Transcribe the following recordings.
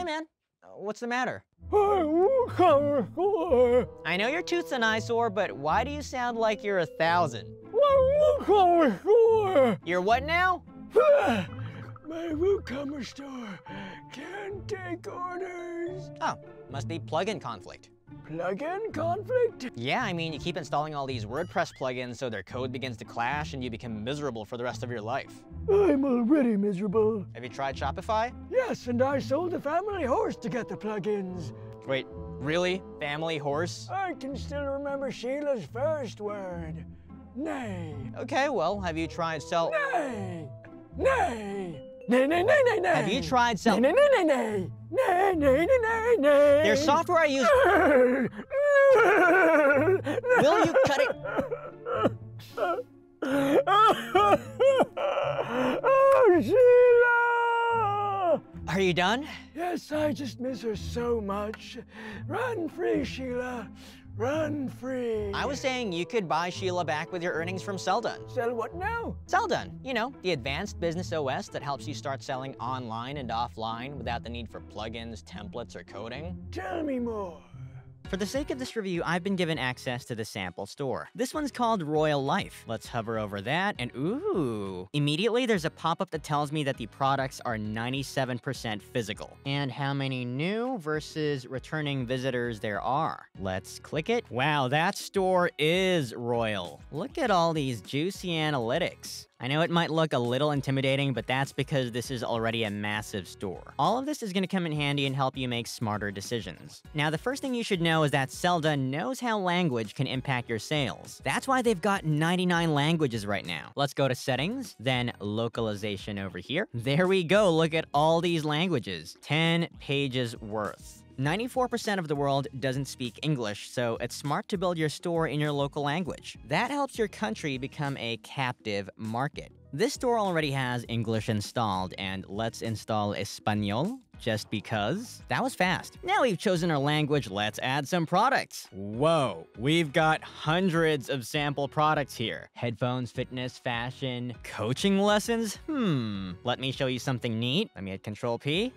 Hey man, what's the matter? Hey, WooCommerce Store! I know your tooth's an eyesore, but why do you sound like you're a thousand? My WooCommerce Store! You're what now? My WooCommerce Store can't take orders. Oh, must be plugin conflict. Plugin conflict? Yeah, I mean, you keep installing all these WordPress plugins so their code begins to clash and you become miserable for the rest of your life. I'm already miserable. Have you tried Shopify? Yes, and I sold the family horse to get the plugins. Wait, really? Family horse? I can still remember Sheila's first word. Nay. Okay, well, have you tried sell? Nay. Nay. Nay, nay, nay, nay, nay. Have you tried sell? Nay, nay, nay, nay, nay, nay, nay, nay, nay. There's software I use. Will you cut it? oh, Sheila! Are you done? Yes, I just miss her so much. Run free, Sheila. Run free. I was saying you could buy Sheila back with your earnings from Selldone. Sell what now? Selldone, you know, the advanced business OS that helps you start selling online and offline without the need for plugins, templates, or coding. Tell me more. For the sake of this review, I've been given access to the sample store. This one's called Royal Life. Let's hover over that and ooh. Immediately there's a pop-up that tells me that the products are 97% physical. And how many new versus returning visitors there are. Let's click it. Wow, that store is royal. Look at all these juicy analytics. I know it might look a little intimidating, but that's because this is already a massive store. All of this is going to come in handy and help you make smarter decisions. Now, the first thing you should know is that Selldone knows how language can impact your sales. That's why they've got 99 languages right now. Let's go to settings, then localization over here. There we go, look at all these languages. 10 pages worth. 94% of the world doesn't speak English, so it's smart to build your store in your local language. That helps your country become a captive market. This store already has English installed, and let's install Espanol just because. That was fast. Now we've chosen our language, let's add some products. Whoa, we've got hundreds of sample products here. Headphones, fitness, fashion, coaching lessons? Hmm, let me show you something neat. Let me hit Control P.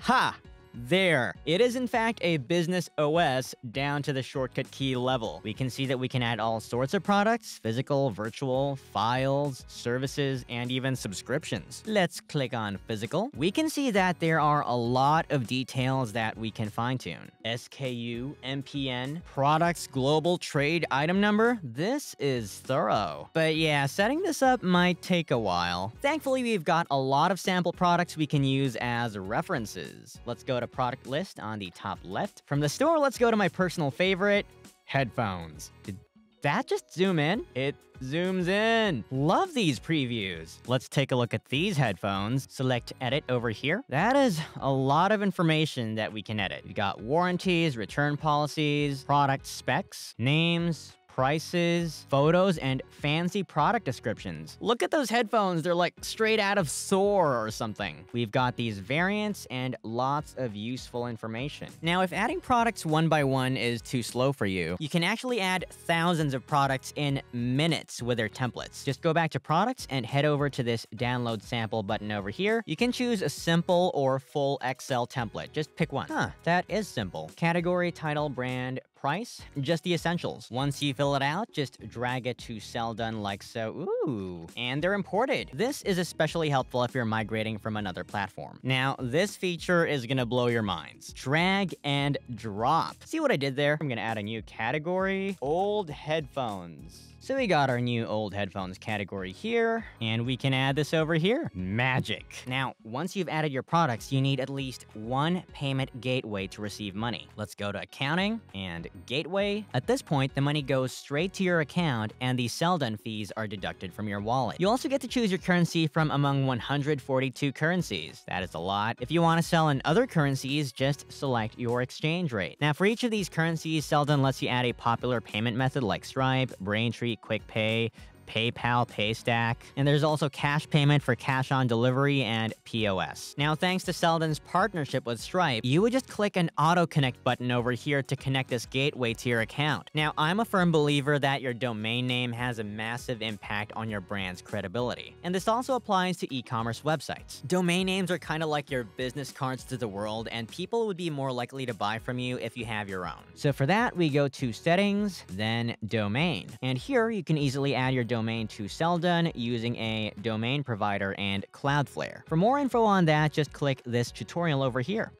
Ha! There. It is in fact a business OS down to the shortcut key level. We can see that we can add all sorts of products, physical, virtual, files, services, and even subscriptions. Let's click on physical. We can see that there are a lot of details that we can fine tune. SKU, MPN, products, global trade item number. This is thorough. But yeah, setting this up might take a while. Thankfully, we've got a lot of sample products we can use as references. Let's go to product list on the top left. From the store, let's go to my personal favorite, headphones. Did that just zoom in? It zooms in. Love these previews. Let's take a look at these headphones. Select edit over here. That is a lot of information that we can edit. We got warranties, return policies, product specs, names, prices, photos, and fancy product descriptions. Look at those headphones, they're like straight out of Soar or something. We've got these variants and lots of useful information. Now, if adding products one by one is too slow for you, you can actually add thousands of products in minutes with their templates. Just go back to products and head over to this download sample button over here. You can choose a simple or full Excel template. Just pick one. Huh, that is simple. Category, title, brand, price, just the essentials. Once you fill it out, just drag it to Selldone like so. Ooh, and they're imported. This is especially helpful if you're migrating from another platform. Now, this feature is gonna blow your minds. Drag and drop. See what I did there? I'm gonna add a new category, old headphones. So we got our new old headphones category here, and we can add this over here. Magic. Now, once you've added your products, you need at least one payment gateway to receive money. Let's go to accounting and gateway. At this point, the money goes straight to your account and the Selldone fees are deducted from your wallet. You also get to choose your currency from among 142 currencies. That is a lot. If you want to sell in other currencies, just select your exchange rate. Now, for each of these currencies, Selldone lets you add a popular payment method like Stripe, Braintree, quick pay. PayPal, Paystack, and there's also cash payment for cash on delivery and POS. Now, thanks to Selldone's partnership with Stripe, you would just click an auto connect button over here to connect this gateway to your account. Now, I'm a firm believer that your domain name has a massive impact on your brand's credibility. And this also applies to e-commerce websites. Domain names are kind of like your business cards to the world, and people would be more likely to buy from you if you have your own. So for that, we go to settings, then domain. And here you can easily add your domain to Selldone using a domain provider and Cloudflare. For more info on that, just click this tutorial over here.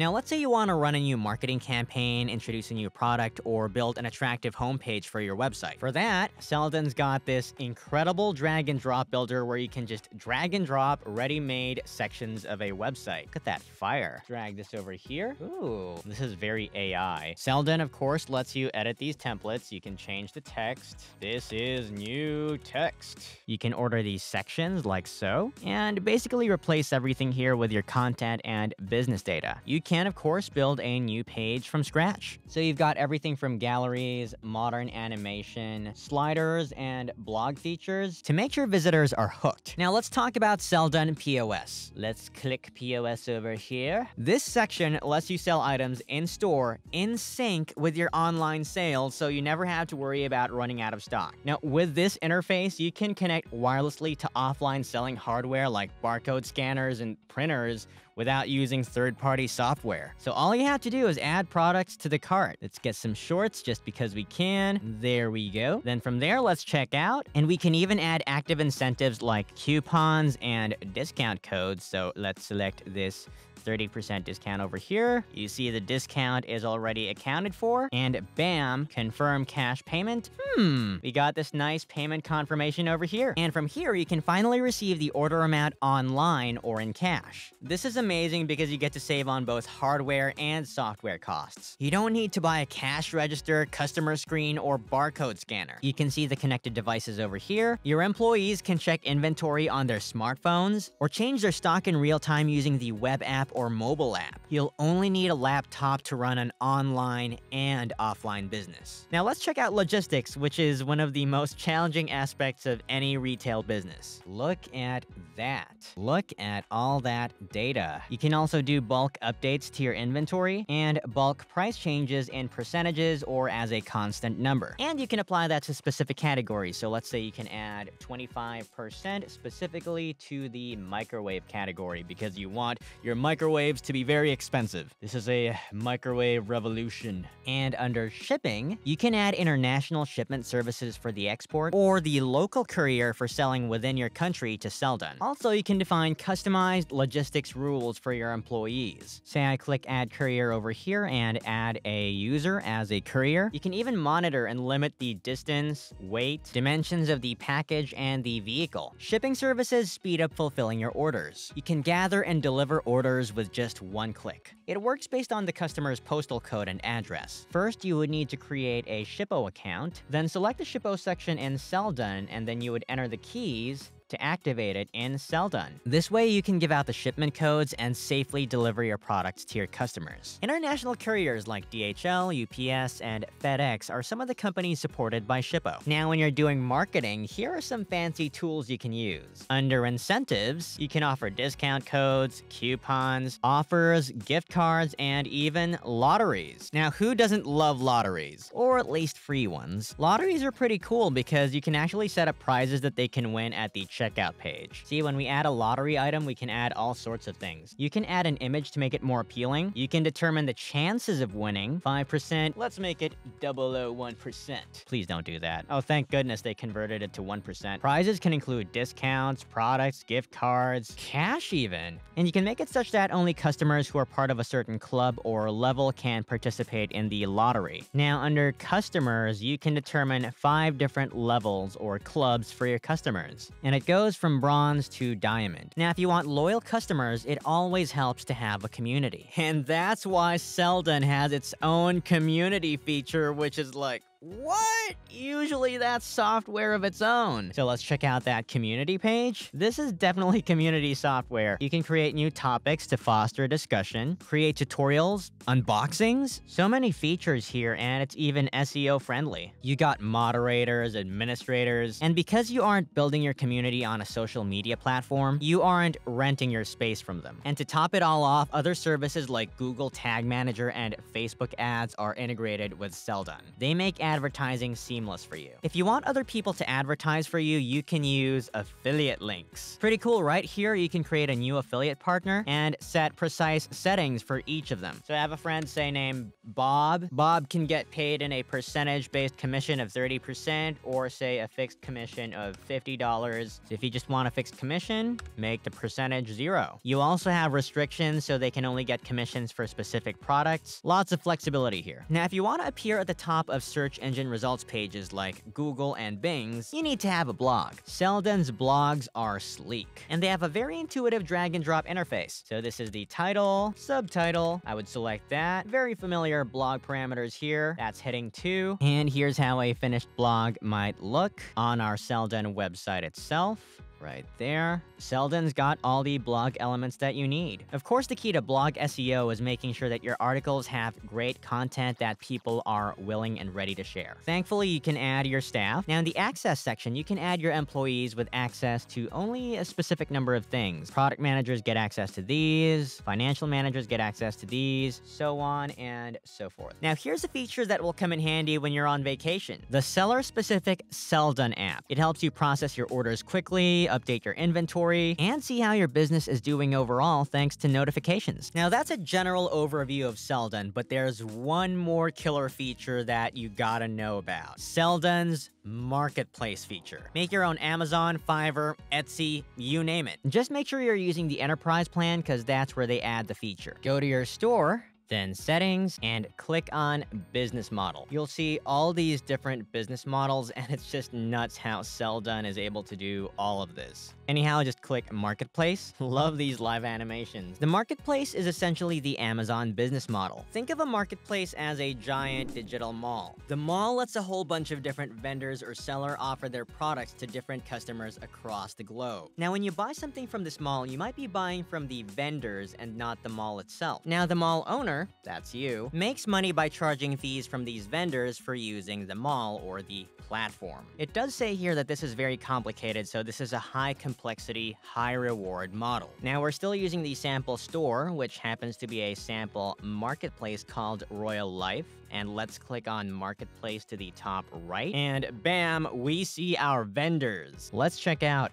Now, let's say you want to run a new marketing campaign, introduce a new product, or build an attractive homepage for your website. For that, Selldone's got this incredible drag and drop builder where you can just drag and drop ready-made sections of a website. Look at that fire. Drag this over here. Ooh, this is very AI. Selldone, of course, lets you edit these templates. You can change the text. This is new text. You can order these sections like so, and basically replace everything here with your content and business data. You can, of course, build a new page from scratch. So you've got everything from galleries, modern animation, sliders, and blog features to make sure visitors are hooked. Now let's talk about Selldone POS. Let's click POS over here. This section lets you sell items in store in sync with your online sales so you never have to worry about running out of stock. Now with this interface, you can connect wirelessly to offline selling hardware like barcode scanners and printers without using third-party software. So all you have to do is add products to the cart. Let's get some shorts just because we can. There we go. Then from there, let's check out. And we can even add active incentives like coupons and discount codes. So let's select this 30% discount over here. You see the discount is already accounted for. And bam, confirm cash payment. Hmm, we got this nice payment confirmation over here. And from here, you can finally receive the order amount online or in cash. This is amazing because you get to save on both hardware and software costs. You don't need to buy a cash register, customer screen, or barcode scanner. You can see the connected devices over here. Your employees can check inventory on their smartphones or change their stock in real time using the web app or mobile app. You'll only need a laptop to run an online and offline business. Now let's check out logistics, which is one of the most challenging aspects of any retail business. Look at that. Look at all that data. You can also do bulk updates to your inventory and bulk price changes in percentages or as a constant number. And you can apply that to specific categories. So let's say you can add 25% specifically to the microwave category because you want your microwaves to be very expensive. This is a microwave revolution. And under shipping, you can add international shipment services for the export or the local courier for selling within your country to Selldone. Also, you can define customized logistics rules for your employees. Say I click add courier over here and add a user as a courier. You can even monitor and limit the distance, weight, dimensions of the package, and the vehicle. Shipping services speed up fulfilling your orders. You can gather and deliver orders with just one click. It works based on the customer's postal code and address. First, you would need to create a Shippo account, then select the Shippo section in Selldone, and then you would enter the keys, to activate it in Selldone. This way, you can give out the shipment codes and safely deliver your products to your customers. International couriers like DHL, UPS, and FedEx are some of the companies supported by Shippo. Now, when you're doing marketing, here are some fancy tools you can use. Under incentives, you can offer discount codes, coupons, offers, gift cards, and even lotteries. Now, who doesn't love lotteries? Or at least free ones. Lotteries are pretty cool because you can actually set up prizes that they can win at the checkout page. See, when we add a lottery item, we can add all sorts of things. You can add an image to make it more appealing. You can determine the chances of winning. 5%. Let's make it 001%. Please don't do that. Oh, thank goodness they converted it to 1%. Prizes can include discounts, products, gift cards, cash even. And you can make it such that only customers who are part of a certain club or level can participate in the lottery. Now, under customers, you can determine five different levels or clubs for your customers. And it goes from bronze to diamond. Now, if you want loyal customers, it always helps to have a community. And that's why Selldone has its own community feature, which is like what? Usually that's software of its own. So let's check out that community page. This is definitely community software. You can create new topics to foster discussion, create tutorials, unboxings. So many features here, and it's even SEO friendly. You got moderators, administrators, and because you aren't building your community on a social media platform, you aren't renting your space from them. And to top it all off, other services like Google Tag Manager and Facebook ads are integrated with Selldone. They make advertising seamless for you. If you want other people to advertise for you, you can use affiliate links. Pretty cool, right? Here you can create a new affiliate partner and set precise settings for each of them. So I have a friend, say name Bob. Bob can get paid in a percentage-based commission of 30% or say a fixed commission of $50. So if you just want a fixed commission, make the percentage zero. You also have restrictions so they can only get commissions for specific products. Lots of flexibility here. Now, if you want to appear at the top of search engine results pages like Google and Bing's, you need to have a blog. Selldone's blogs are sleek, and they have a very intuitive drag and drop interface. So this is the title, subtitle, I would select that. Very familiar blog parameters here. That's heading 2. And here's how a finished blog might look on our Selldone website itself right there. Selldone's got all the blog elements that you need. Of course, the key to blog SEO is making sure that your articles have great content that people are willing and ready to share. Thankfully, you can add your staff. Now, in the access section, you can add your employees with access to only a specific number of things. Product managers get access to these, financial managers get access to these, so on and so forth. Now, here's a feature that will come in handy when you're on vacation. The seller-specific Selldone app. It helps you process your orders quickly, update your inventory, and see how your business is doing overall thanks to notifications. Now, that's a general overview of Selldone, but there's one more killer feature that you gotta know about. Selldone's marketplace feature. Make your own Amazon, Fiverr, Etsy, you name it. Just make sure you're using the enterprise plan because that's where they add the feature. Go to your store, then settings, and click on business model. You'll see all these different business models, and it's just nuts how Selldone is able to do all of this. Anyhow, just click Marketplace. Love these live animations. The Marketplace is essentially the Amazon business model. Think of a marketplace as a giant digital mall. The mall lets a whole bunch of different vendors or seller offer their products to different customers across the globe. Now, when you buy something from this mall, you might be buying from the vendors and not the mall itself. Now, the mall owner, that's you, makes money by charging fees from these vendors for using the mall or the platform. It does say here that this is very complicated, so this is a high complexity, high reward model. Now, we're still using the sample store, which happens to be a sample marketplace called Royal Life. And let's click on Marketplace to the top right. And bam, we see our vendors. Let's check out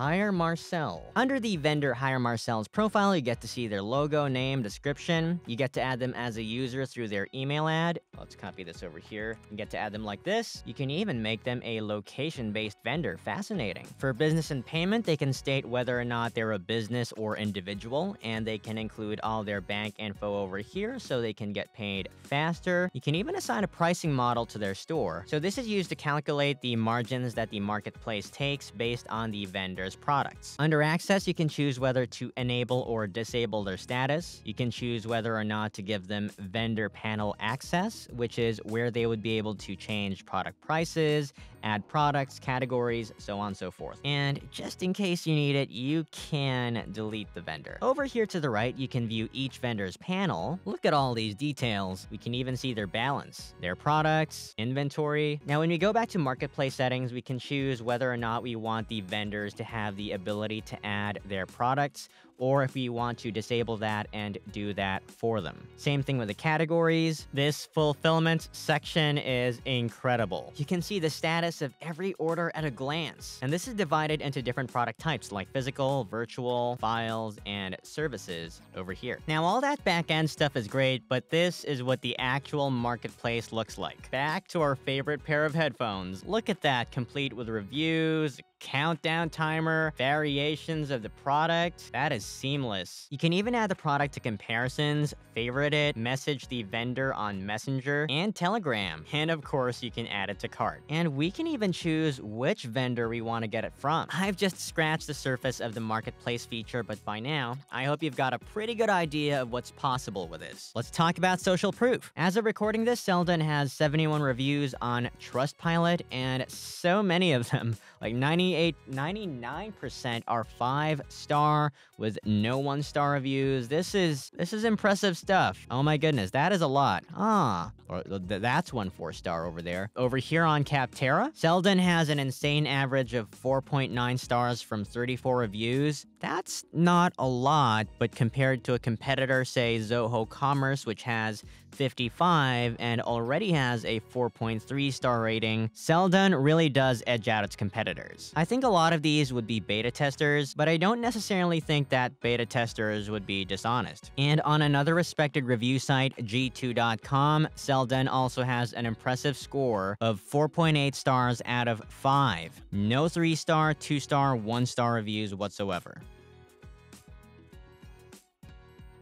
Hire Marcel. Under the vendor Hire Marcel's profile, you get to see their logo, name, description. You get to add them as a user through their email ad. Let's copy this over here. You get to add them like this. You can even make them a location-based vendor. Fascinating. For business and payment, they can state whether or not they're a business or individual, and they can include all their bank info over here so they can get paid faster. You can even assign a pricing model to their store. So this is used to calculate the margins that the marketplace takes based on the vendor products. Under Access, you can choose whether to enable or disable their status. You can choose whether or not to give them vendor panel access, which is where they would be able to change product prices, add products, categories, so on and so forth. And just in case you need it, you can delete the vendor. Over here to the right, you can view each vendor's panel. Look at all these details. We can even see their balance, their products, inventory. Now, when we go back to marketplace settings, we can choose whether or not we want the vendors to have the ability to add their products or if you want to disable that and do that for them. Same thing with the categories. This fulfillment section is incredible. You can see the status of every order at a glance. And this is divided into different product types like physical, virtual, files, and services over here. Now, all that back-end stuff is great, but this is what the actual marketplace looks like. Back to our favorite pair of headphones. Look at that, complete with reviews, countdown timer, variations of the product. That is seamless. You can even add the product to comparisons, favorite it, message the vendor on Messenger and Telegram. And of course, you can add it to cart. And we can even choose which vendor we want to get it from. I've just scratched the surface of the marketplace feature, but by now, I hope you've got a pretty good idea of what's possible with this. Let's talk about social proof. As of recording this, Selldone has 71 reviews on Trustpilot, and so many of them, like 98, 99% are five star with no one star reviews. This is this is impressive stuff. Oh my goodness, that is a lot. Ah, or th that's one four star over there. Over here on Capterra, Selldone has an insane average of 4.9 stars from 34 reviews. That's not a lot, but compared to a competitor, say Zoho Commerce, which has 55 and already has a 4.3 star rating, Selldone really does edge out its competitors. I think a lot of these would be beta testers, but I don't necessarily think that beta testers would be dishonest. And on another respected review site, G2.com, Selldone also has an impressive score of 4.8 stars out of 5. No 3 star, 2 star, 1 star reviews whatsoever.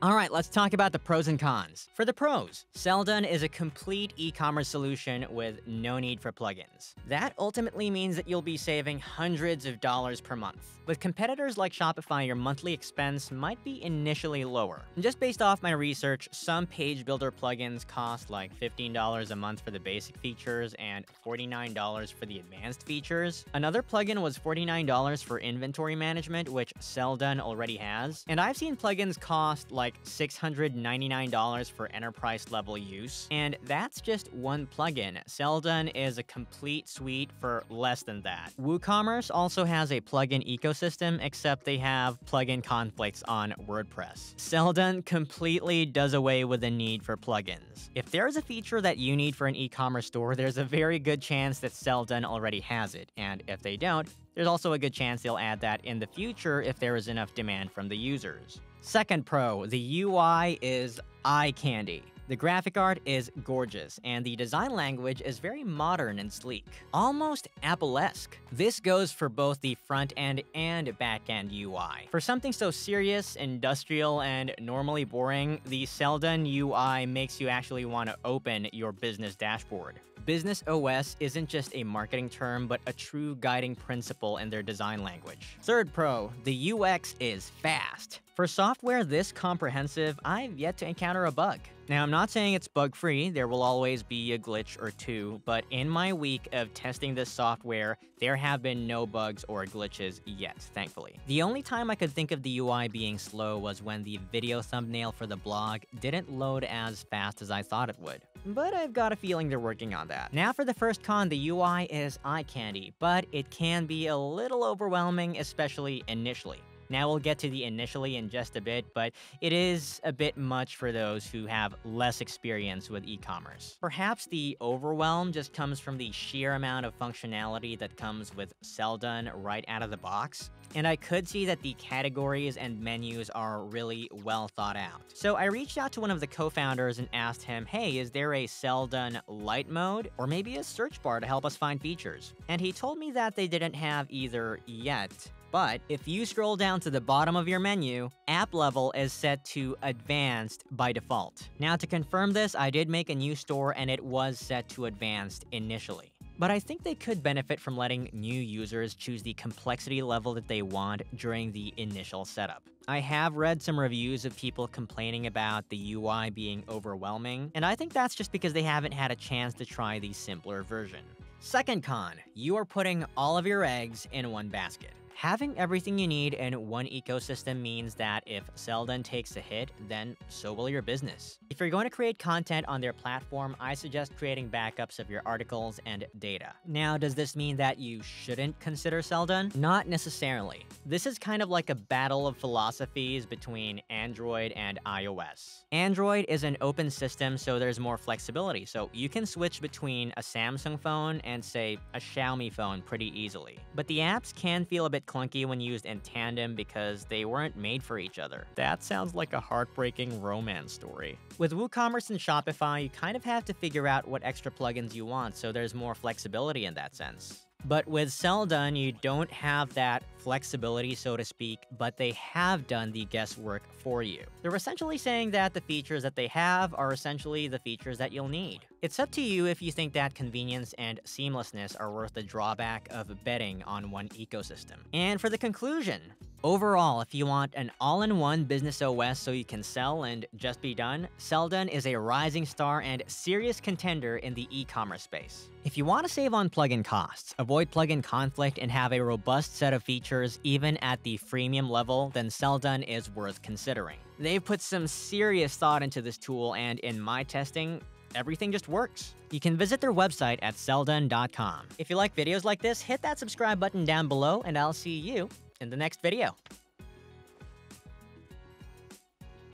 All right, let's talk about the pros and cons. For the pros, Selldone is a complete e-commerce solution with no need for plugins. That ultimately means that you'll be saving hundreds of dollars per month. With competitors like Shopify, your monthly expense might be initially lower. Just based off my research, some page builder plugins cost like $15 a month for the basic features and $49 for the advanced features. Another plugin was $49 for inventory management, which Selldone already has. And I've seen plugins cost like $699 for enterprise level use. And that's just one plugin. Selldone is a complete suite for less than that. WooCommerce also has a plugin ecosystem except they have plugin conflicts on WordPress. Selldone completely does away with the need for plugins. If there's a feature that you need for an e-commerce store, there's a very good chance that Selldone already has it, and if they don't, there's also a good chance they'll add that in the future if there is enough demand from the users. Second pro, the UI is eye candy. The graphic art is gorgeous, and the design language is very modern and sleek, almost Apple-esque. This goes for both the front end and back end UI. For something so serious, industrial, and normally boring, the Selldone UI makes you actually want to open your business dashboard. Business OS isn't just a marketing term, but a true guiding principle in their design language. Third pro, the UX is fast. For software this comprehensive, I've yet to encounter a bug. Now, I'm not saying it's bug free, there will always be a glitch or two, but in my week of testing this software, there have been no bugs or glitches yet, thankfully. The only time I could think of the UI being slow was when the video thumbnail for the blog didn't load as fast as I thought it would. But I've got a feeling they're working on that. Now for the first con, the UI is eye candy, but it can be a little overwhelming, especially initially. Now we'll get to the initially in just a bit, but it is a bit much for those who have less experience with e-commerce. Perhaps the overwhelm just comes from the sheer amount of functionality that comes with Selldone right out of the box. And I could see that the categories and menus are really well thought out. So I reached out to one of the co-founders and asked him, hey, is there a Selldone light mode or maybe a search bar to help us find features? And he told me that they didn't have either yet, but if you scroll down to the bottom of your menu, app level is set to advanced by default. Now to confirm this, I did make a new store and it was set to advanced initially. But I think they could benefit from letting new users choose the complexity level that they want during the initial setup. I have read some reviews of people complaining about the UI being overwhelming, and I think that's just because they haven't had a chance to try the simpler version. Second con, you are putting all of your eggs in one basket. Having everything you need in one ecosystem means that if Selldone takes a hit, then so will your business. If you're going to create content on their platform, I suggest creating backups of your articles and data. Now, does this mean that you shouldn't consider Selldone? Not necessarily. This is kind of like a battle of philosophies between Android and iOS. Android is an open system, so there's more flexibility, so you can switch between a Samsung phone and, say, a Xiaomi phone pretty easily. But the apps can feel a bit clunky when used in tandem because they weren't made for each other. That sounds like a heartbreaking romance story. With WooCommerce and Shopify, you kind of have to figure out what extra plugins you want, so there's more flexibility in that sense. But with Selldone, you don't have that flexibility, so to speak, but they have done the guesswork for you. They're essentially saying that the features that they have are essentially the features that you'll need. It's up to you if you think that convenience and seamlessness are worth the drawback of betting on one ecosystem. And for the conclusion, Overall, if you want an all-in-one business OS so you can sell and just be done, Selldone is a rising star and serious contender in the e-commerce space. If you want to save on plugin costs, avoid plugin conflict, and have a robust set of features even at the freemium level, then Selldone is worth considering. They've put some serious thought into this tool, and in my testing, everything just works. You can visit their website at selldone.com. If you like videos like this, hit that subscribe button down below, and I'll see you in the next video.